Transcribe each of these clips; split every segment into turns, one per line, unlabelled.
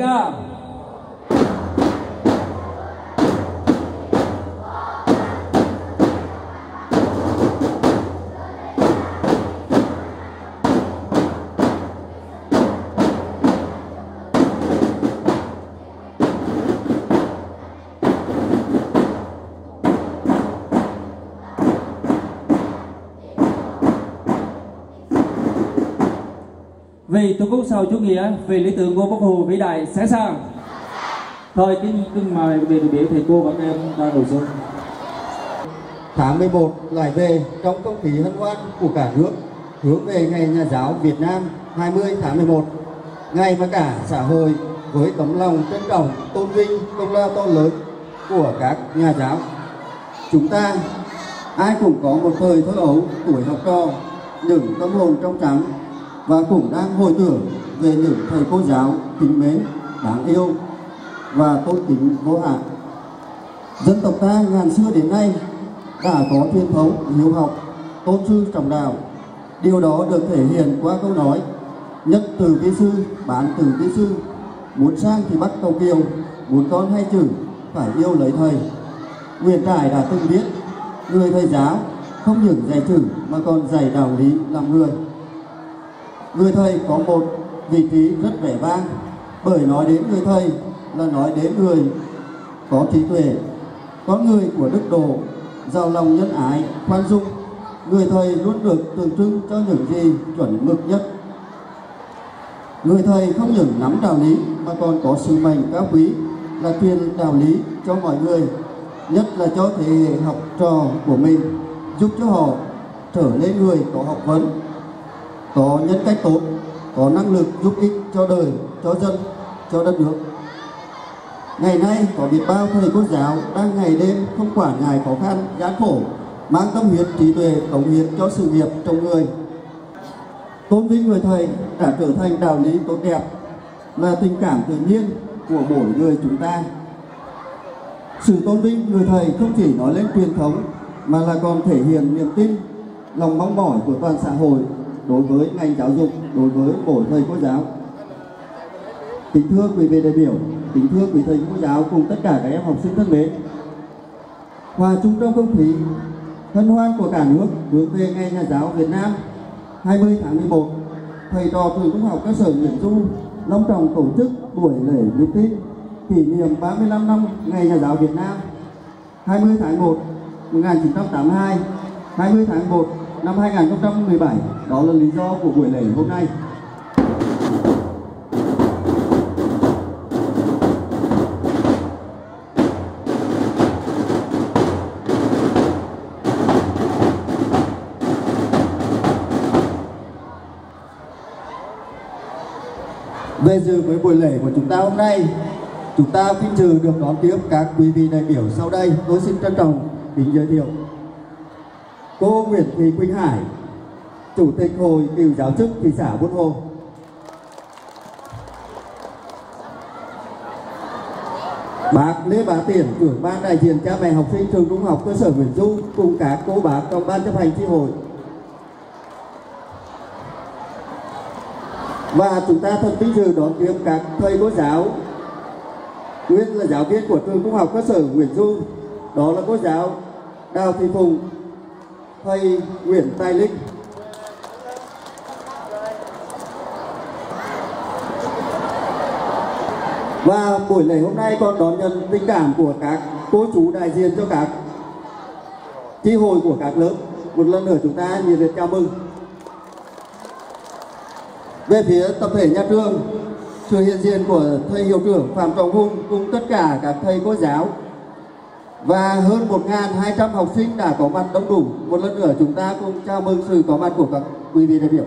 lugar. Vì tổ quốc sau chủ nghĩa, vì lý tưởng Ngô bác Hồ vĩ đại, sẵn sàng. Thôi kính kính mời về đại biểu thầy cô và các em ra ngồi xuống.
Tháng 11 lại về trong không khí hân hoan của cả nước, hướng về ngày nhà giáo Việt Nam 20 tháng 11 ngày mà cả xã hội với tấm lòng trân trọng, tôn vinh công lao to lớn của các nhà giáo. Chúng ta ai cũng có một thời thơ ấu, tuổi học trò, những tâm hồn trong trắng và cũng đang hồi tưởng về những thầy cô giáo kính mến, đáng yêu và tôn kính vô hạn. Dân tộc ta ngàn xưa đến nay đã có truyền thống hiếu học, tôn sư trọng đạo. Điều đó được thể hiện qua câu nói, nhất từ vi sư, bán từ vi sư. Muốn sang thì bắt cầu kiều, muốn con hay chữ, phải yêu lấy thầy. Nguyễn Trải đã từng biết. người thầy giáo không những dạy chữ mà còn dạy đạo lý làm người người thầy có một vị trí rất vẻ vang, bởi nói đến người thầy là nói đến người có trí tuệ, có người của đức độ, giàu lòng nhân ái, khoan dung. Người thầy luôn được tượng trưng cho những gì chuẩn mực nhất. Người thầy không những nắm đạo lý, mà còn có sứ mệnh cao quý, là truyền đạo lý cho mọi người, nhất là cho thế hệ học trò của mình, giúp cho họ trở nên người có học vấn có nhân cách tốt, có năng lực giúp ích cho đời, cho dân, cho đất nước. Ngày nay có biết bao thầy cô giáo đang ngày đêm không quản ngại khó khăn, gian khổ, mang tâm huyết trí tuệ, cống hiến cho sự nghiệp trong người. Tôn vinh người thầy đã trở thành đạo lý tốt đẹp là tình cảm tự nhiên của mỗi người chúng ta. Sự tôn vinh người thầy không chỉ nói lên truyền thống mà là còn thể hiện niềm tin, lòng mong mỏi của toàn xã hội đối với ngành giáo dục, đối với mỗi thầy cô giáo. Kính thưa quý vị đại biểu, kính thưa quý thầy cô giáo cùng tất cả các em học sinh thân mến. Hòa chung trong không khí hân hoan của cả nước hướng về ngày nhà giáo Việt Nam 20 tháng 11 thầy trò trường trung học cơ sở Nguyễn Du long trọng tổ chức buổi lễ meeting kỷ niệm 35 năm ngày nhà giáo Việt Nam 20 tháng 1 1982 20 tháng 1 năm 2017 đó là lý do của buổi lễ hôm nay. Về dự với buổi lễ của chúng ta hôm nay, chúng ta vinh dự được đón tiếp các quý vị đại biểu sau đây. Tôi xin trân trọng, kính giới thiệu cô Nguyễn Thị Quỳnh Hải chủ tịch hội cựu giáo chức thị xã Buôn Hồ. Bác Lê Bá Tiển, trưởng ban đại diện cha mẹ học sinh trường trung học cơ sở Nguyễn Du cùng các cô bác trong ban chấp hành chi hội. Và chúng ta thật vinh dự đón tiếp các thầy cô giáo. Nguyên là giáo viên của trường trung học cơ sở Nguyễn Du. Đó là cô giáo Đào Thị Phùng thầy Nguyễn Tài Linh. Và buổi lễ hôm nay còn đón nhận tình cảm của các cô chú đại diện cho các chi hội của các lớp. Một lần nữa chúng ta nhiệt liệt chào mừng. Về phía tập thể nhà trường, sự hiện diện của thầy hiệu trưởng Phạm Trọng Hùng cùng tất cả các thầy cô giáo và hơn 1.200 học sinh đã có mặt đông đủ. Một lần nữa chúng ta cùng chào mừng sự có mặt của các quý vị đại biểu.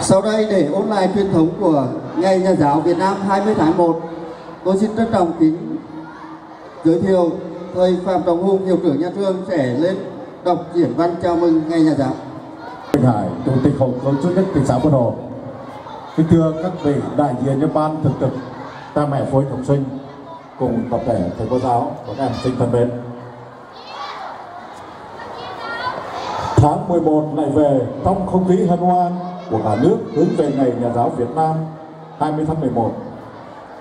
Sau đây để ôn lại truyền thống của Ngày Nhà giáo Việt Nam 20 tháng 1, tôi xin trân trọng kính giới thiệu thầy Phạm Trọng Hùng, hiệu trưởng nhà trường sẽ lên đọc diễn văn chào mừng Ngày Nhà giáo.
Quỳnh Hải, Chủ tịch Hội Cấu Chủ tịch thị xã Buôn Hồ. Kính thưa các vị đại diện cho ban thực trực, cha mẹ phối học sinh cùng tập thể thầy cô giáo và các em học sinh thân mến. Tháng 11 lại về trong không khí hân hoan của cả nước hướng về ngày nhà giáo Việt Nam 20 tháng 11.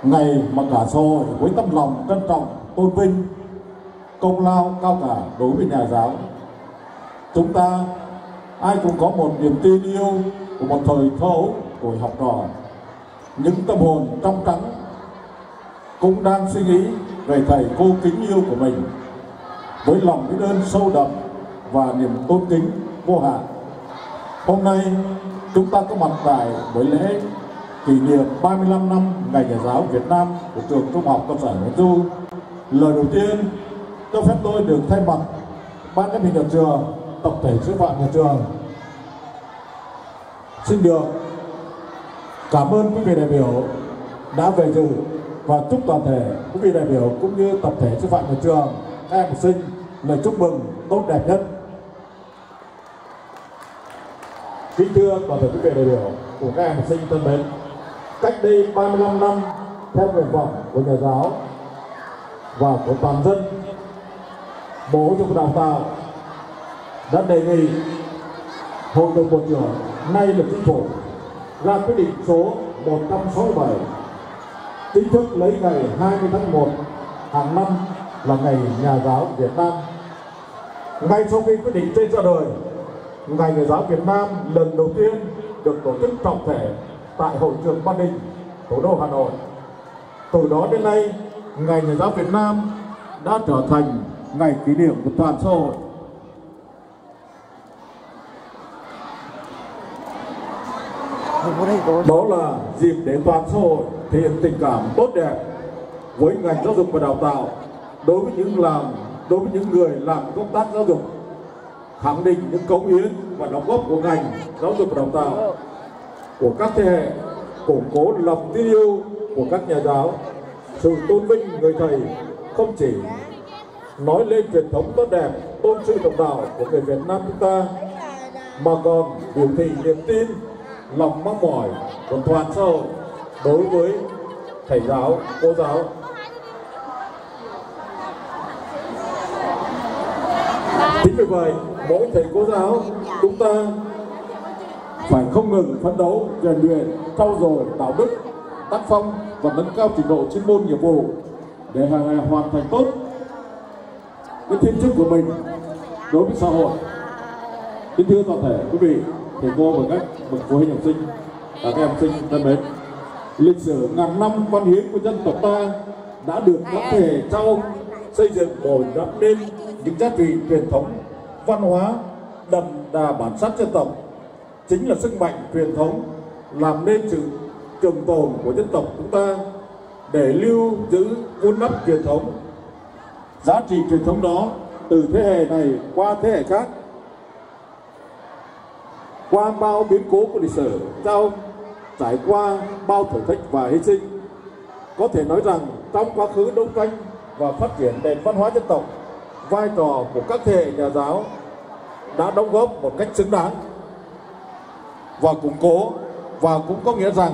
Ngày mà cả xã hội với tâm lòng trân trọng, tôn vinh, công lao cao cả đối với nhà giáo. Chúng ta ai cũng có một niềm tin yêu của một thời thơ ấu của học trò những tâm hồn trong trắng cũng đang suy nghĩ về thầy cô kính yêu của mình với lòng biết ơn sâu đậm và niềm tôn kính vô hạn. Hôm nay chúng ta có mặt tại buổi lễ kỷ niệm 35 năm Ngày Nhà giáo Việt Nam của trường Trung học cơ sở Nguyễn Du. Lời đầu tiên, cho phép tôi được thay mặt ban giám hiệu nhà trường, tập thể sư phạm nhà trường. Xin được cảm ơn quý vị đại biểu đã về dự và chúc toàn thể quý vị đại biểu cũng như tập thể sư phạm nhà trường, các em học sinh lời chúc mừng tốt đẹp nhất. Kính thưa toàn thể quý vị đại biểu của các em học sinh thân mến, cách đây 35 năm theo nguyện vọng của nhà giáo và của toàn dân bộ giáo dục đào tạo đã đề nghị hội đồng bộ trưởng nay là chính phủ ra quyết định số 167 chính thức lấy ngày 20 tháng 1 hàng năm là ngày nhà giáo Việt Nam. Ngay sau khi quyết định trên ra đời, ngày nhà giáo Việt Nam lần đầu tiên được tổ chức trọng thể tại hội trường Ba Đình, thủ đô Hà Nội. Từ đó đến nay, ngày nhà giáo Việt Nam đã trở thành ngày kỷ niệm của toàn xã hội đó là dịp để toàn xã hội thể hiện tình cảm tốt đẹp với ngành giáo dục và đào tạo đối với những làm, đối với những người làm công tác giáo dục, khẳng định những cống hiến và đóng góp của ngành giáo dục và đào tạo của các thế hệ, củng cố lòng tin yêu của các nhà giáo. Sự tôn vinh người thầy không chỉ nói lên truyền thống tốt đẹp, tôn sư trọng đạo của người Việt Nam chúng ta, mà còn biểu thị niềm tin lòng mong mỏi của toàn xã hội đối với thầy giáo, cô giáo. Chính vì vậy, mỗi thầy cô giáo chúng ta phải không ngừng phấn đấu, rèn luyện, trau dồi đạo đức, tác phong và nâng cao trình độ chuyên môn nghiệp vụ để hàng ngày hoàn thành tốt cái thiên chức của mình đối với xã hội. Kính thưa toàn thể quý vị thầy cô và các bậc phụ huynh học sinh và các em học sinh thân mến. Lịch sử ngàn năm văn hiến của dân tộc ta đã được các thể trao, xây dựng, bồi đắp nên những giá trị truyền thống, văn hóa, đậm đà bản sắc dân tộc. Chính là sức mạnh truyền thống làm nên sự trường tồn của dân tộc chúng ta để lưu giữ, vun đắp truyền thống. Giá trị truyền thống đó từ thế hệ này qua thế hệ khác qua bao biến cố của lịch sử trao trải qua bao thử thách và hy sinh, có thể nói rằng trong quá khứ đấu tranh và phát triển nền văn hóa dân tộc, vai trò của các thế hệ nhà giáo đã đóng góp một cách xứng đáng và củng cố và cũng có nghĩa rằng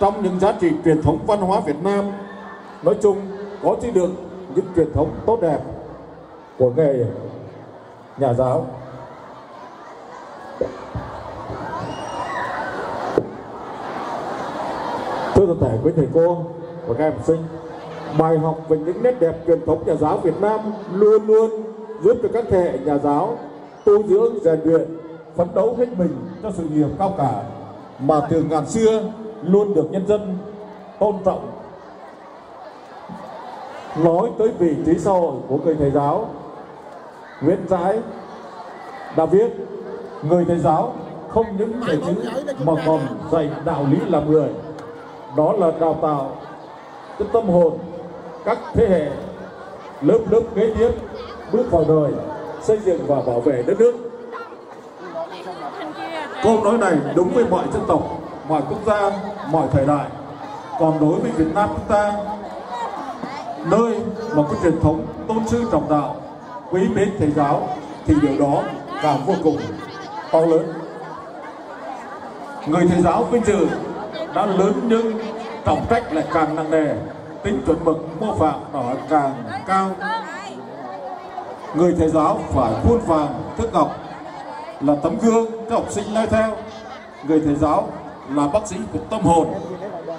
trong những giá trị truyền thống văn hóa Việt Nam, nói chung có chứa được những truyền thống tốt đẹp của nghề nhà giáo. Thể quý thầy cô và các em học sinh. Bài học về những nét đẹp truyền thống nhà giáo Việt Nam luôn luôn giúp cho các thế hệ nhà giáo tu dưỡng, rèn luyện, phấn đấu hết mình cho sự nghiệp cao cả mà từ ngàn xưa luôn được nhân dân tôn trọng. Nói tới vị trí xã hội của người thầy giáo, Nguyễn Trãi đã viết, người thầy giáo không những dạy chữ mà còn dạy đạo lý làm người đó là đào tạo cái tâm hồn các thế hệ lớp lớp kế tiếp bước vào đời, xây dựng và bảo vệ đất nước. Câu nói này đúng với mọi dân tộc, mọi quốc gia, mọi thời đại. Còn đối với Việt Nam chúng ta, nơi mà có truyền thống tôn sư trọng đạo, quý mến thầy giáo, thì điều đó càng vô cùng to lớn. Người thầy giáo vinh dự đã lớn nhưng trọng trách lại càng nặng nề. Tính chuẩn mực, mô phạm đòi càng cao. Người thầy giáo phải khuôn vàng, thức ngọc là tấm gương cho học sinh noi theo. Người thầy giáo là bác sĩ của tâm hồn.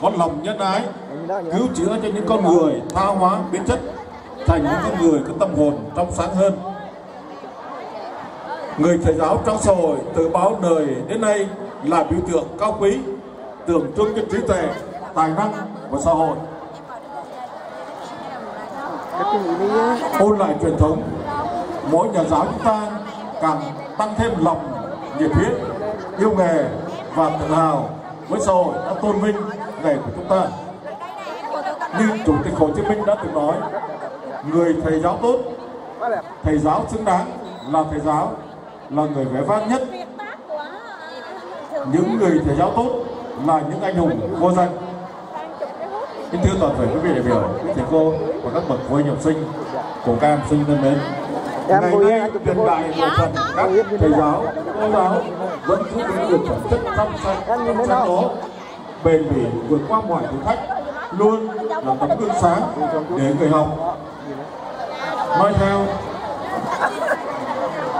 Có lòng nhân ái, cứu chữa cho những con người tha hóa biến chất, thành những con người có tâm hồn trong sáng hơn. Người thầy giáo trong xã hội từ báo đời đến nay là biểu tượng cao quý tượng trưng cho trí tuệ tài năng của xã hội. Ôn lại truyền thống mỗi nhà giáo chúng ta càng tăng thêm lòng nhiệt huyết yêu nghề và tự hào với xã hội đã tôn vinh nghề của chúng ta. Như chủ tịch hồ chí minh đã từng nói người thầy giáo tốt thầy giáo xứng đáng là thầy giáo là người vẻ vang nhất. Những người thầy giáo tốt là những anh hùng vô danh. Kính thưa toàn thể quý vị đại biểu quý thầy cô và các bậc phụ huynh học sinh của các em sinh thân mến. Ngày nay hiện đại bộ phận các thầy giáo cô giáo vẫn giữ vững được phẩm chất trong sạch trong sáng đó. Bền bỉ vượt qua mọi thử thách luôn là tấm gương sáng để người học. Nói theo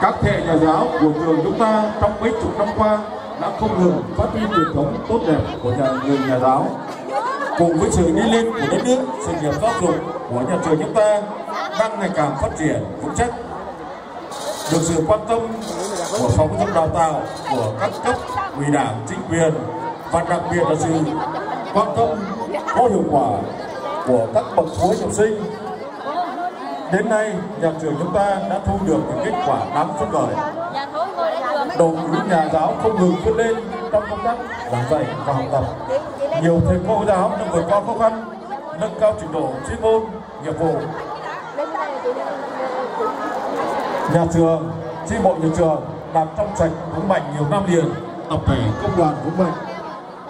các hệ nhà giáo của trường chúng ta trong mấy chục năm qua đã không ngừng phát huy truyền thống tốt đẹp của nhà người nhà giáo. Cùng với sự đi lên của đất nước, sự nghiệp giáo dục của nhà trường chúng ta đang ngày càng phát triển vững chắc. Được sự quan tâm của phòng giáo đào tạo, của các cấp, ủy đảng, chính quyền và đặc biệt là sự quan tâm có hiệu quả của các bậc phụ huynh học sinh. Đến nay, nhà trường chúng ta đã thu được những kết quả đáng phấn khởi đội ngũ nhà giáo không ngừng vươn lên trong công tác giảng dạy và học tập. Nhiều thầy cô giáo đã vượt qua khó khăn, nâng cao trình độ chuyên môn, nghiệp vụ. Nhà trường, chi bộ nhà trường đạt trong sạch vững mạnh nhiều năm liền. Tập thể công đoàn vững mạnh.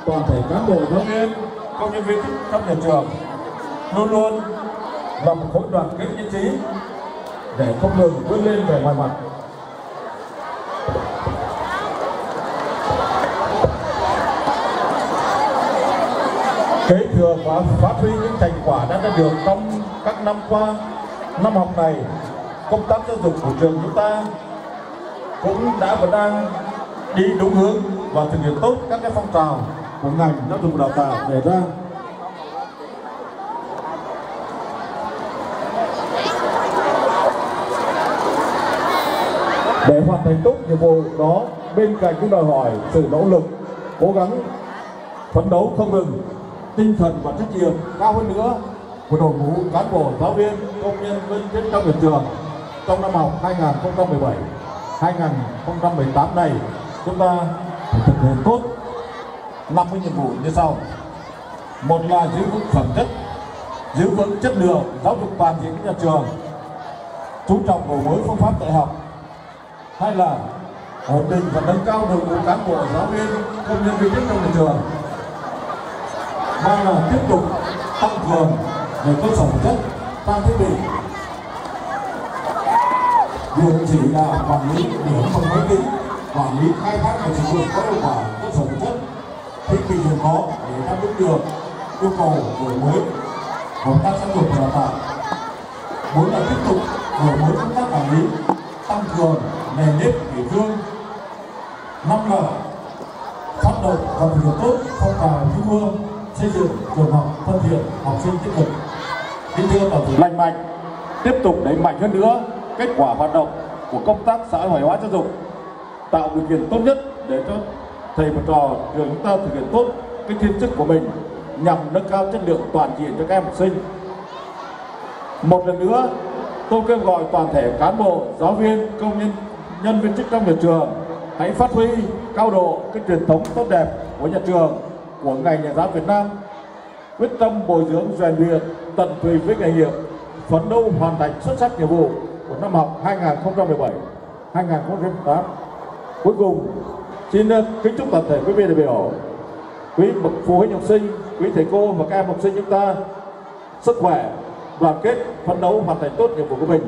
Toàn thể cán bộ giáo viên, công nhân viên trong nhà trường luôn luôn là một khối đoàn kết nhất trí để không ngừng vươn lên về ngoài mặt. Kế thừa và phát huy những thành quả đã đạt được trong các năm qua, năm học này, công tác giáo dục của trường chúng ta cũng đã và đang đi đúng hướng và thực hiện tốt các cái phong trào của ngành giáo dục đào tạo đề ra. Để hoàn thành tốt nhiệm vụ đó, bên cạnh cũng đòi hỏi sự nỗ lực, cố gắng, phấn đấu không ngừng tinh thần và trách nhiệm cao hơn nữa của đội ngũ cán bộ, giáo viên, công nhân viên chức trong nhà trường trong năm học 2017 2018 này. Chúng ta phải thực hiện tốt năm cái nhiệm vụ như sau. Một là giữ vững phẩm chất, giữ vững chất lượng giáo dục toàn diện nhà trường, chú trọng đổi mới phương pháp dạy học. Hai là ổn định và nâng cao đội ngũ cán bộ, giáo viên, công nhân viên chức trong nhà trường đang là tiếp tục tăng cường về cơ sở vật chất, trang thiết bị. Việc chỉ là quản lý để không máy tính, quản lý khai thác và sử dụng có hiệu quả cơ sở vật chất, thiết bị hiện có để đáp ứng được yêu cầu đổi mới, hợp tác giáo dục và đào tạo. Bốn là tiếp tục đổi mới công tác quản lý, tăng cường nền nếp kỷ cương. Năm là phát động và thực hiện tốt phong trào thi đua xây dựng trường học thân thiện, học sinh tích cực kính thưa tổng thể. Lành mạnh, tiếp tục đẩy mạnh hơn nữa kết quả hoạt động của công tác xã hội hóa giáo dục, tạo điều kiện tốt nhất để cho thầy và trò trường chúng ta thực hiện tốt cái thiên chức của mình nhằm nâng cao chất lượng toàn diện cho các em học sinh. Một lần nữa, tôi kêu gọi toàn thể cán bộ, giáo viên, công nhân nhân viên chức trong nhà trường hãy phát huy cao độ cái truyền thống tốt đẹp của nhà trường của ngành nhà giáo Việt Nam. Quyết tâm bồi dưỡng, rèn luyện, tận tụy với nghề nghiệp, phấn đấu hoàn thành xuất sắc nhiệm vụ của năm học 2017 2018 cuối cùng, xin ờ, kính chúc toàn thể quý vị đại biểu, quý bậc phụ huynh học sinh, quý thầy cô và các em học sinh chúng ta sức khỏe, đoàn kết, phấn đấu hoàn thành tốt nhiệm vụ của mình.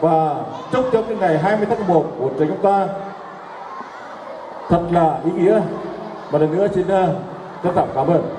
Và chúc cho cái ngày 20 tháng 1 của trường chúng ta thật là ý nghĩa một lần nữa xin ờ, trân trọng cảm ơn.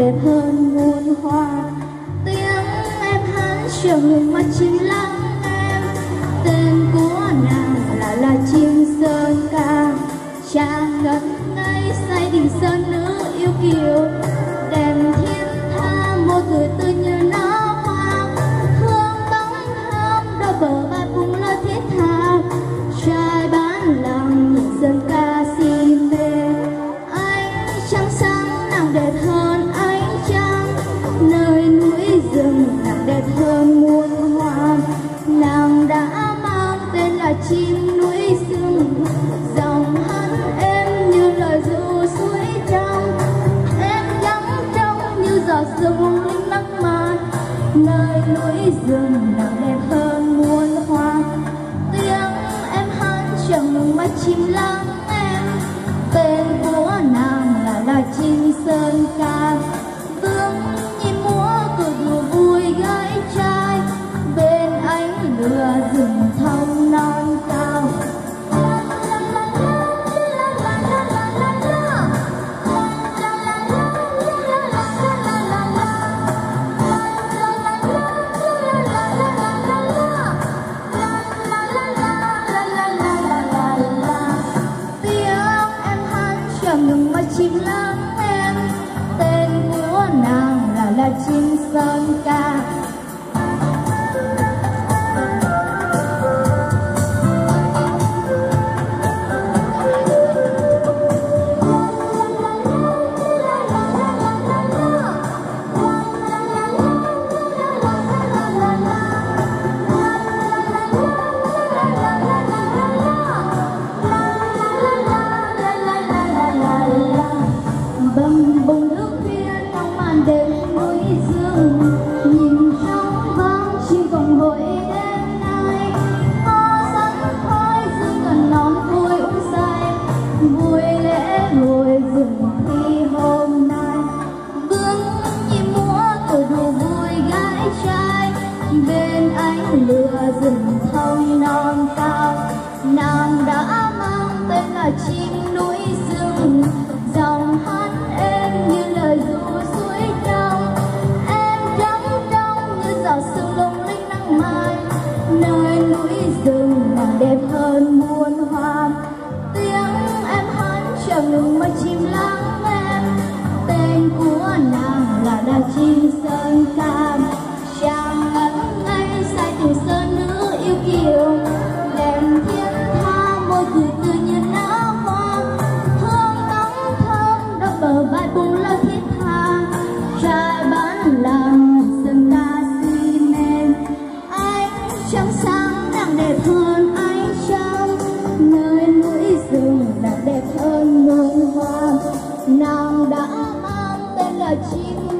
đẹp hơn muôn hoa. Tiếng em hát chiều huyền mắt chính lắng nơi núi rừng nào đẹp hơn muôn hoa. Tiếng em hát chẳng ngừng mắt chim lắng em, tên của nàng là loài chim sơn ca. sơn ca non cao nàng đã mang tên là chim núi trên muôn hoa nàng đã mang tên là chim